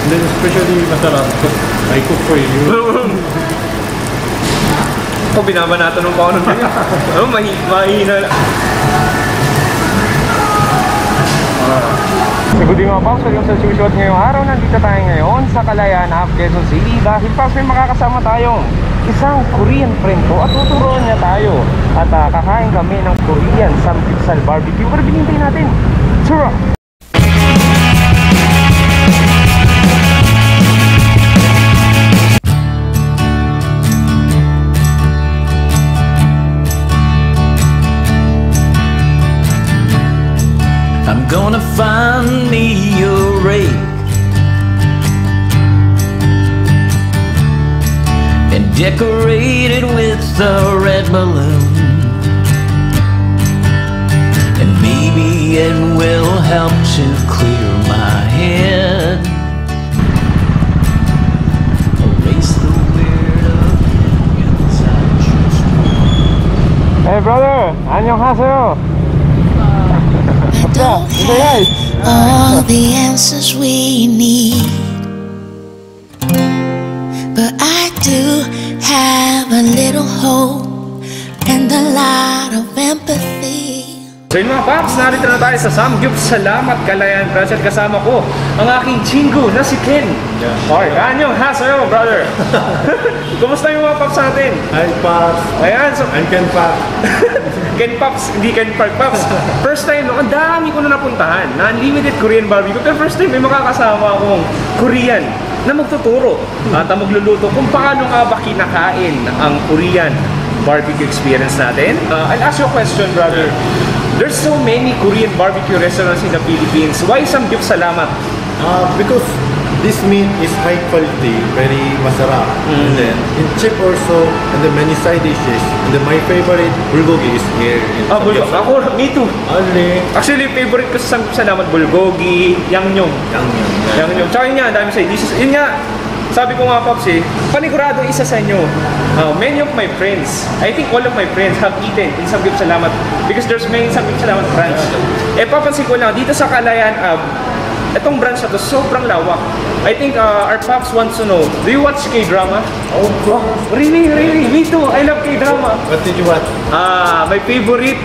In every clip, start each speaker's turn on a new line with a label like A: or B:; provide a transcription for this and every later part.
A: And then especially masarap because I cook for you.
B: Ako binabanatan ng paano din. Oh, mahi mahina. So good evening mga Pops, welcome sa Chushot ngayong araw. Nandito tayo ngayon sa Kalayaan, Half Quezon City dahil Pops may makakasama tayong isang Korean friend ko at tuturuan niya tayo at ah, kakain kami ng Korean Samgyeopsal Barbecue. Pero binintay natin. Tara!
C: I'm gonna find me a rake and decorate it with a red balloon. And maybe it will help to clear my head. Erase the weird opinions I just
B: Hey brother! 안녕하세요!
D: all the answers we need. But I do have a little hope and a lot of empathy.
B: So yun mga Paps, narito na tayo sa Samgyup Salamat Kalayan Branch at kasama ko ang aking chingo na si Ken.
A: Yeah.
B: Okay, kanyong ha sa'yo, brother. Kumusta yung mga Paps natin?
A: Hi, Pops.
B: Ayan, so
A: I'm Ken Pop.
B: Ken Pops, hindi Ken Park Pops. First time, no, ang dami ko na napuntahan na unlimited Korean barbecue. Pero first time, may makakasama akong Korean na magtuturo at magluluto kung paano nga ba kinakain ang Korean barbecue experience natin. Uh, I'll ask you a question, brother. There's so many Korean barbecue restaurants in the Philippines. Why Samgyup Salamat?
A: Uh, because this meat is high quality, very masarap. And then it's cheap also, and then many side dishes. And then my favorite bulgogi is here in
B: Ah, bulgo.
A: Samgyeopsal.
B: Ako, me too.
A: Only
B: Actually, favorite ko sa Samgyup Salamat, bulgogi, yangnyeom.
A: Yangnyeom.
B: Yung, tsaka yun nga, dami. This is, yun nga, sabi ko nga, Pops eh, panigurado isa sa inyo. Uh, many of my friends, I think all of my friends have eaten in Samgyup Salamat because there's many Samgyup Salamat branch. Eh, papansin ko lang, dito sa Kalayan Ab, itong branch na to, sobrang lawak. I think uh, our Pops wants to know, do you watch K-drama?
A: Oh, bro.
B: Really, really, me too. I love K-drama.
A: What did you want?
B: Ah, my favorite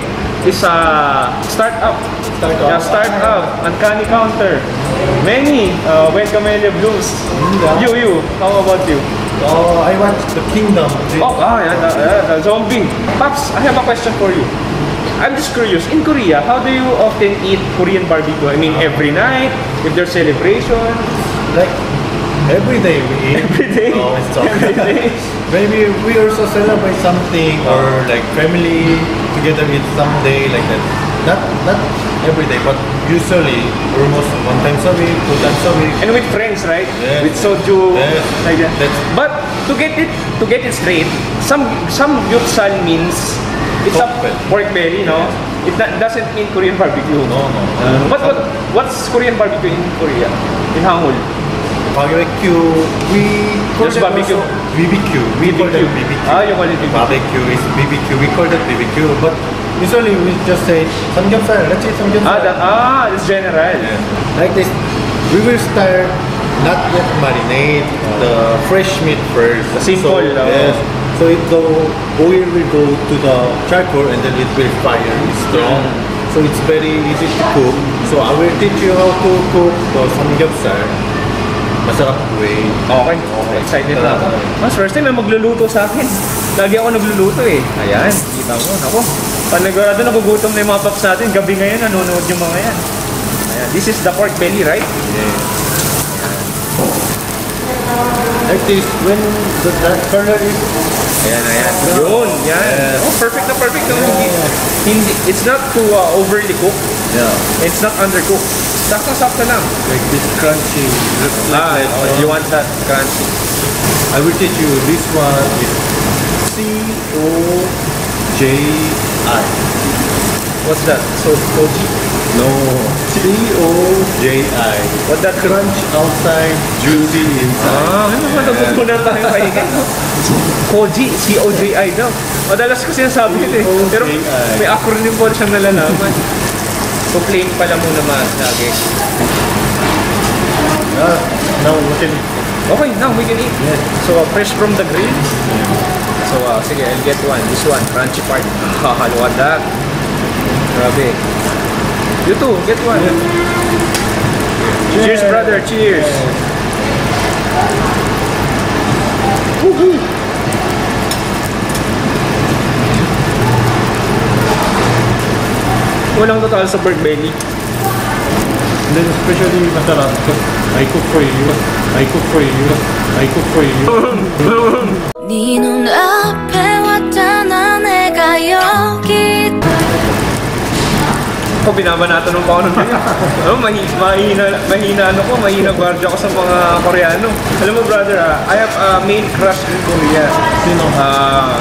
B: is uh, Startup. Yeah, Startup. Uncanny Counter. Many. Uh, When Camellia Blooms.
A: yeah.
B: You, you. How about you?
A: Oh, I want the kingdom.
B: Oh, ah, yeah, the, yeah, the zombie. Pops, I have a question for you. I'm just curious. In Korea, how do you often eat Korean barbecue? I mean, every night, if there's celebration,
A: Like every day we eat.
B: Every day?
A: Oh, it's.
B: Every day?
A: Maybe we also celebrate something or like family together eat someday like that. Not not every day, but usually almost one times a week, two times a week.
B: and with friends, right?
A: Yes.
B: With soju,
A: Yes.
B: like that.
A: That's-
B: But to get it to get it straight, some some gyupsal means it's a
A: Pork belly.
B: pork belly, no? It not, doesn't mean Korean barbecue.
A: No, no.
B: What, what what's Korean barbecue in Korea? In Hangul?
A: Barbecue, we call
B: Just barbecue.
A: BBQ. We call that BBQ.
B: Ah, you call it BBQ.
A: Barbecue is BBQ. We call that BBQ, but usually we just say samgyeopsal. Let's eat samgyeopsal.
B: Ah, that, ah, it's general.
A: Yeah. Like this, we will start not yet marinate the fresh meat first.
B: The simple,
A: So,
B: uh,
A: yes. So it go oil will go to the charcoal and then it will fire strong. So it's very easy to cook. So I will teach you how to cook the samgyeopsal. Masarap way.
B: Okay, okay. Excited na ako. Mas first time may magluluto sa akin. Lagi ako nagluluto eh. Ayan, kita mo. Ako, panigurado nagugutom na yung mga paps natin. Gabi ngayon, nanonood yung mga yan. Ayan, this is the pork belly, right?
A: Like this, when the that color is
B: Ayan, ayan. Yun, yan. Oh, perfect na perfect. No? Hindi, hindi, it's not too uh, overly cooked.
A: yeah,
B: It's not undercooked. Sakto-sakto lang.
A: like this crunchy. Looks
B: Ah,
A: like
B: oh, you want that crunchy.
A: I will teach you this one is C O J I.
B: What's that? So, koji?
A: No, C O J I.
B: What that?
A: Crunch outside, juicy inside.
B: Ah, ano ba natutunan tayo pahinga? Koji, C-O-J-I daw. Madalas ko sinasabi yun eh. Pero
A: C-O-J-I.
B: may acronym po siyang nalalaman. So plain pala muna mas lagi.
A: Ah, now can eat.
B: Okay, now we can eat. So, uh, fresh from the grill. So, uh, sige, I'll get one. This one, crunchy part. Haha, look at that. Grabe. You too, get one. Cheers, brother. Cheers. Woohoo! Walang total sa pork belly.
A: And then especially masarap I cook for you, I cook for you, I cook for you.
D: 네눈
B: Ako, binabanatan ng pa ako ng ganyan. ano, mahi, mahina, mahina ano ko, mahina gwardiya ko sa mga Koreano. Alam mo brother, ah, I have a main crush in Korea.
A: Sino?
B: Ah,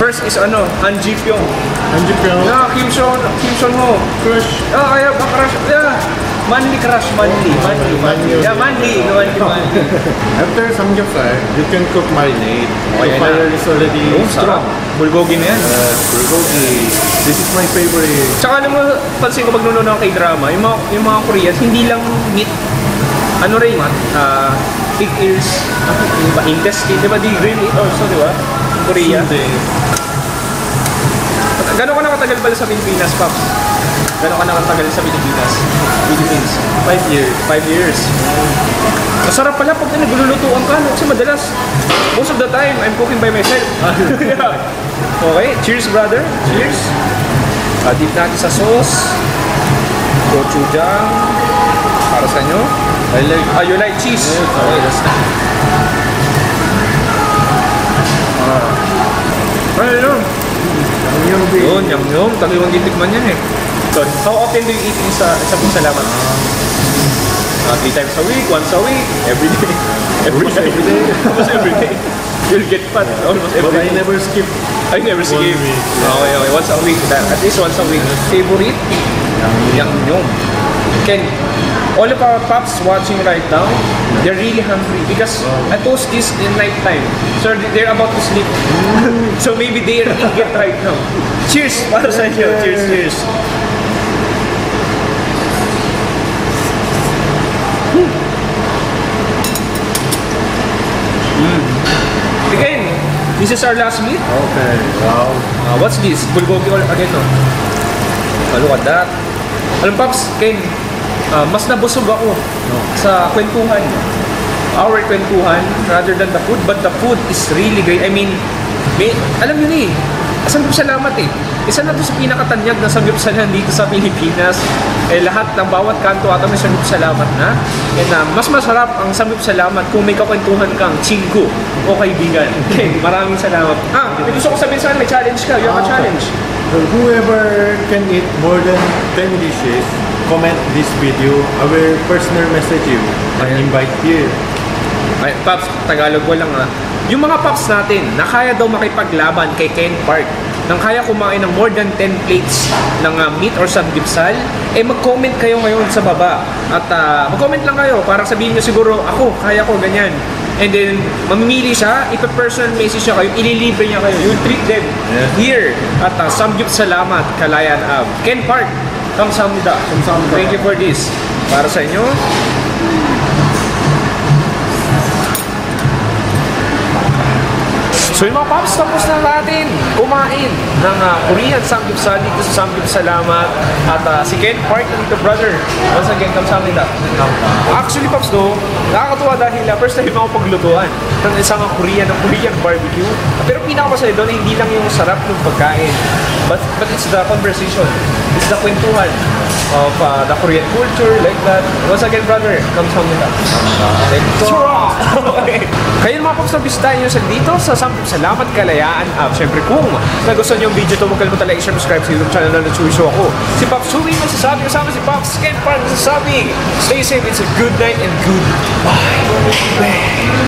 B: first is ano, Han Ji Pyong.
A: Anji Pyong,
B: Yeah, Kim Seon, Kim Seon Ho.
A: crush.
B: Ah, I have a crush. Yeah. Manly crush, manly. Manly, manly. Yeah, manly. Manly, manly.
A: After samgyeopsal, you can cook marinade.
B: Oh,
A: the fire is already
B: Oh,
A: strong.
B: Bulgogi na yan.
A: Uh, bulgogi. This is my favorite.
B: Tsaka alam mo, pansin ko pag nanonood ako kay drama, yung mga, yung mga Korean, hindi lang meat, ano rin, ah, pig ears, ano, ba, intestine, di ba, di grill it also, di ba? Korea.
A: Hindi.
B: Gano'n ka nakatagal pala sa Pilipinas, Pops? Gano'n ka nakatagal sa Pilipinas? Philippines?
A: Five years.
B: Five years. Masarap pala pag naglulutuan ka, kasi madalas, most of the time, I'm cooking by myself. yeah. Okay, cheers brother, cheers. Uh, dip natin sa sauce. Gochujang. Para sa inyo.
A: I like
B: Ah, you like cheese?
A: Yes,
B: okay, that's Ah. Ano yun?
A: yung
B: Yun, yum yum. Tagal yung titikman yan eh. So, how often do you eat in sa sa salamat? Uh, three times a week, once a week, every day. Every,
A: almost every day.
B: almost every day. You'll get fat almost
A: But
B: every
A: I never skip.
B: I never see
A: One
B: it.
A: week,
B: Okay, okay. Once a week. That, at least once a week. Favorite? Yang yum. Ken, all of our pups watching right now, they're really hungry because I post this in night time. So they're about to sleep. so maybe they're eating it right now. Cheers para sa inyo. Cheers, cheers. This is our last meal.
A: Okay. Wow.
B: Uh, what's this? Bulgogi or again, no? Uh, look at that. Alam, Pops, Ken, uh, mas nabusog ako sa kwentuhan. Our kwentuhan rather than the food, but the food is really great. I mean, may, alam nyo ni, Samgyup salamat eh. Isa na to sa pinakatanyag na samgyup salamat dito sa Pilipinas. Eh, lahat ng bawat kanto ata may samgyup salamat na. And uh, mas masarap ang samgyup salamat kung may kakwentuhan kang chingko o kaibigan. Okay, maraming salamat. Ah, may gusto ko sabihin sa akin, may challenge ka. You have a
A: Ah,
B: challenge.
A: So whoever can eat more than 10 dishes, comment this video. I will personally message you and invite here.
B: Ay, Paps, Tagalog ko lang ah. Yung mga Paps natin na kaya daw makipaglaban kay Ken Park, nang kaya kumain ng more than 10 plates ng ah, meat or samgipsal, eh mag-comment kayo ngayon sa baba. At ah, mag-comment lang kayo para sabihin nyo siguro, ako, kaya ko, ganyan. And then, mamimili siya, ipa-personal message siya kayo, ililibre niya kayo. You treat them
A: Yeah.
B: here at uh, Samgyup Salamat, Kalayan Ave. Ken Park, kamsamnida.
A: Kamsahamnida.
B: Thank you for this. Para sa inyo, So yung mga paps, tapos na natin kumain ng uh, Korean Samgyeopsal dito sa Samgyeop Salamat at uh, si Ken Park dito brother. Once again, kamsahamnida. Actually paps no, nakakatuwa dahil uh, first time ako paglutuan ng isang Korean ng Korean barbecue. Pero pinakamasaya doon hindi lang yung sarap ng pagkain, but but it's the conversation. It's the kwentuhan of uh, the Korean culture like that. Once again brother, kamsahamnida. Thank you. Okay. Kayo mga paps na bisitahin nyo sa dito sa Sampup Salamat Kalayaan App. Siyempre kung nagustuhan nyo yung video to, huwag kalimutan like, share, subscribe sa YouTube channel na Show ako. Si Pops Chewy masasabi kasama si Pops Ken Park masasabi. Stay safe, it's a good night and good bye.